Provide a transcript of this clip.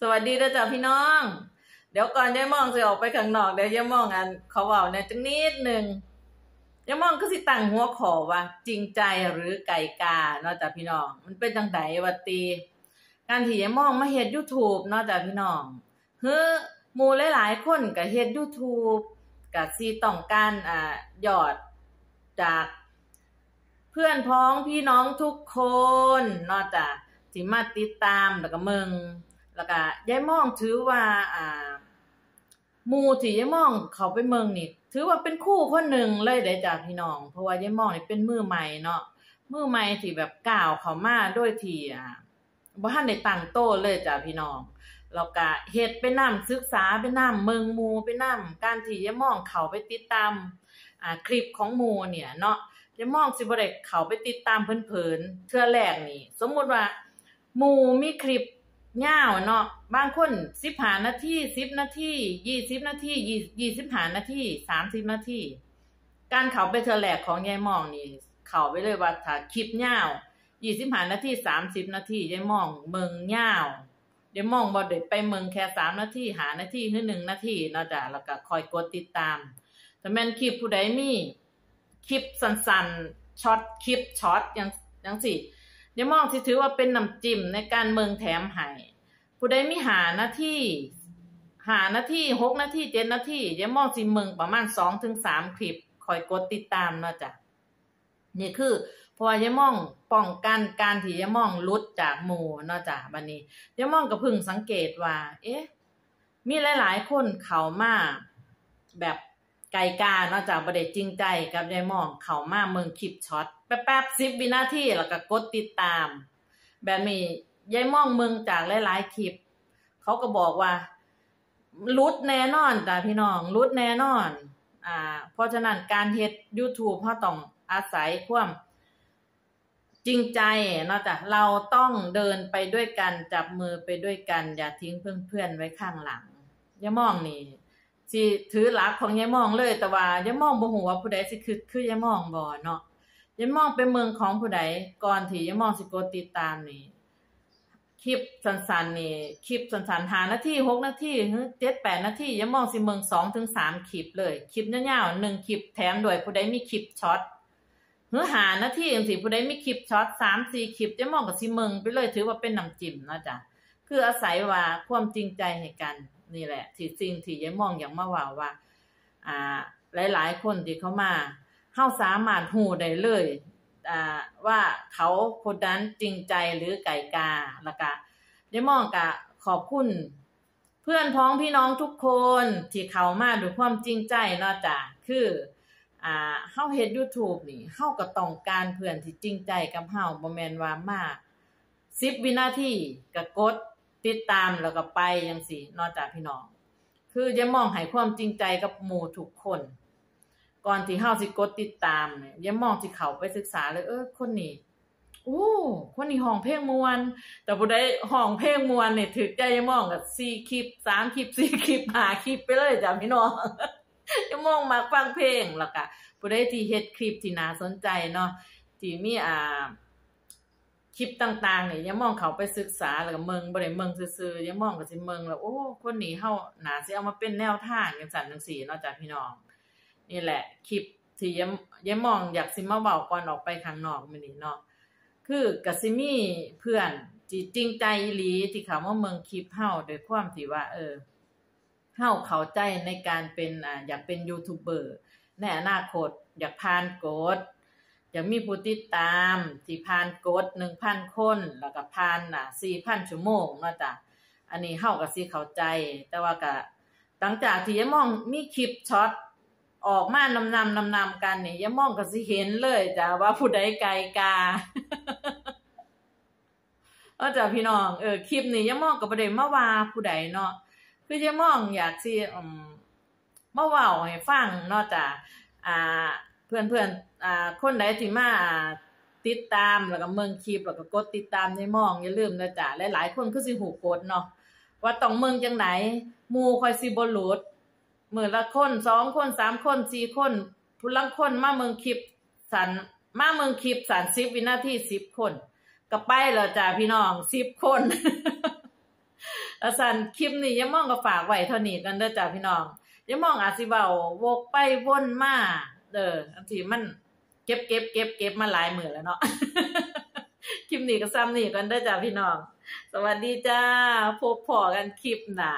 สวัสดีนะจ๊ะพี่น้อง เดี๋ยวก่อนยายมองจะออกไปข้างนอกเดี๋ยวยายมองอันเขาเบาในจังนิดหนึ่งยายมองก็สิตั้งหัวขอว่า จริงใจหรือไก่กาเนาะจ๊ะพี่น้อง มันเป็นจังไดวัตี การที่ยายมองมาเฮ็ด YouTube เนาะจ๊ะพี่น้องเฮ้อหมู่หลายๆคนก็เฮ็ด YouTube ก็สิต้องการอ่ายอดจากเพื่อนพ้องพี่น้องทุกคนเนาะจ้ะ ที่มาติดตามแล้วก็เมืองแล้วก็ยายมองถือว่าอ่ามูที่ยายมองเขาไปเมืองนี่ถือว่าเป็นคู่คนหนึ่งเลยได้จ้ะพี่น้อง เพราะว่ายายมองนี่เป็นมือใหม่เนาะมือใหม่ที่แบบก้าวเขามาโดยที่อ่าบ่ทันได้ตั้งโตเลยจ้ะพี่น้องแล้วก็เฮ็ดไปนํศึกษาไปนํเมืองมูไปนํการที่ยายมองเขาไปติดตามอ่าคลิปของมูเนี่ยเนาะจะมองสิบ่ได้เขาไปติดตามเพิ่นๆเทื่อแรกนี่ สมมุติว่า หมู่มีคลิปยาวเนาะบางคน15นาที10นาที20นาที25นาที30นาทีการเข้าไปเทอแรกของยายมองนี่ เข้าไปเลยว่าถ้าคลิปยาว25นาที30นาทียายมองเมืองยาวเดี๋ยวมองบ่ได้ไปเมืองแค่3นาที5นาทีหรือ1นาทีเนาะจ้ะแล้วก็คอยกดติดตามถ้าแม่นคลิปผู้ใดมีคลิปสั้นๆช็อตคลิปช็อตยังยังสิ เดี๋ยวมองสิถือว่าเป็นน้ำจิ้มในการเมืองแถมให้ผู้ใดมีหาหน้าที่ หาหน้าที่หกหน้าที่เจ็ดหน้าที่เดี๋ยวมองสิเมืองประมาณสองถึงสามคลิปคอยกดติดตามเนาะจ้ะนี่คือพราะว่ายายมองป้องกันการที่ยายมองลุดจากหมู่เนาะจ้ะบัดนี้ยายมองก็พึงสังเกตว่า เอ๊ะ มีหลาย ๆ คนเขามาแบบ ไก่กาเนาะจากบ่ได้จริงใจกับยายมองเขามาเมืองคลิปช็อตแป๊บๆ10วินาทีแล้วก็กดติดตาม แบบนี้ยายมองเมืองจากหลายๆคลิป เขาก็บอกว่ารุดแน่นอนจ้ะพี่น้องรุดแน่นอน อ่า เพราะฉะนั้นการเฮ็ด YouTube เฮาต้องอาศัยความจริงใจเนาะจ้ะเราต้องเดินไปด้วยกัน จับมือไปด้วยกัน อย่าทิ้งเพื่อนๆไว้ข้างหลังยายมองนี่ สิถือหลักของยายมองเลยแต่ว่ายายมองบ่ฮู้ว่าผู้ใดสิคือคือยายมองบ่เนาะยายมองเป็นเมืองของผู้ใดก่อนที่ยายมองสิกดติดตามนี่คลิปสั้นๆนี่คลิปสั้นๆ5นาที6นาทีหรือ7 8นาทียายมองสิเมือง2ถึง3คลิปเลยคลิปยาวๆ1คลิปแถมด้วยผู้ใดมีคลิปช็อตหรือหานาทีจังซี่ผู้ใดมีคลิปช็อต3 4คลิปยายมองก็สิเมืองไปเลยถือว่าเป็นน้ำจิ้มเนาะจ้ะคืออาศัยว่าความจริงใจให้กัน นี่แหละ ที่สิ่งที่ยายมองอย่างมาว่าว่า อ่า หลาย ๆ คนที่เขามาเฮาสามารถฮู้ได้เลยอ่าว่าเขาคนนั้นจริงใจหรือไก่กาล้วก็ยายมองก็ขอบคุณเพื่อนพ้องพี่น้องทุกคนที่เขามาด้วยความจริงใจเนาะจ้ะคืออ่าเฮาเฮ็ด YouTube นี่เฮาก็ต้องการเพื่อนที่จริงใจกับเฮาบ่แม่นว่ามา10 วินาทีก็กด ติดตามแล้วก็ไปจังซี่นอกจากพี่น้อง คืออย่ามองให้ความจริงใจกับหมู่ทุกคน ก่อนที่เฮาสิกดติดตามเนี่ยอย่ามองสิเขาไปศึกษาเลยเออคนนี้โอ้คนนี้ห้องเพลงมวน แต่บ่ได้ห้องเพลงมวนเนี่ยถึกใจอย่ามองก็4คลิป3คลิป4คลิป5คลิปไปเลยจ้ะพี่น้องอย่ามองมักฟังเพลงแล้วก็ผู้ใดที่เฮ็ดคลิปที่น่าสนใจเนาะที่มีอ่า คลิปต่างๆเนี่อย่ามองเขาไปศึกษาแล้วก็เมืองบ่ได้เมืองซื่อๆอย่ามองก็สิเมืองแล้วโอ้คนนี้เฮาหนาสิเอามาเป็นแนวทางจังซั่นจังซี่เนาะจ้ะพี่น้อง นี่แหละคลิปที่ยยมองอยากสิมาเว้าก่อนออกไปข้างนอกมื้อนี้เนาะคือก็สิมีเพื่อนที่จริงใจอีหลีที่เขามาเมืองคลิปเฮาโดยความที่ว่า เออเฮาเข้าใจในการเป็นอ่าอยากเป็นยูทูบเบอร์ในอนาคต อยากผ่านกฎ อยากมีผู้ติดตามที่ผ่านกด1,000คน แล้วก็ผ่านน่ะ4,000ชั่วโมงเนาะจ้ะอันนี้เฮาก็สิเข้าใจ แต่ว่าก็หลังจากที่ยามองมีคลิปช็อตออกมานำนำนำนำกันเนี่ยามองก็สิเห็นเลยจ้ะว่าผู้ใดไกลกาเออจ้ะพี่น้องเออคลิปนี้ยามองก็บ่ได้มาว่าผู้ใดเนาะคือยามองอยากสิอืมมาเว้าให้ฟังเนาะจ้ะอ่า เพื่อนๆอ่าคนใดที่มาติดตามแล้วก็เมืองคลิปแล้วก็กดติดตามในมองอย่าลืมนะจ๊ะหลายๆคนคือสิหูกดเนาะว่าต้องเมืองจังได๋หมู่ค่อยสิบ่หลุดมื้อละคน2คน3คน4คนผู้ลังคนมาเมืองคลิปสันมาเมืองคลิป30วินาที10คนก็ไปแล้วจ้าพี่น้อง10คนอาสันคลิปนี้ยายมองก็ฝากไว้เท่านี้กันเด้อจ้าพี่น้องยายมองอาจสิเว้าวกไปวนมา เด้ออันที่มันเก็บเก็บเก็บเก็บมาหลายมื้อแล้วเนาะคลิปนี้ก็ซ้ำนี่กันได้จ้าพี่น้อง สวัสดีจ้า พบพอกันคลิปหนา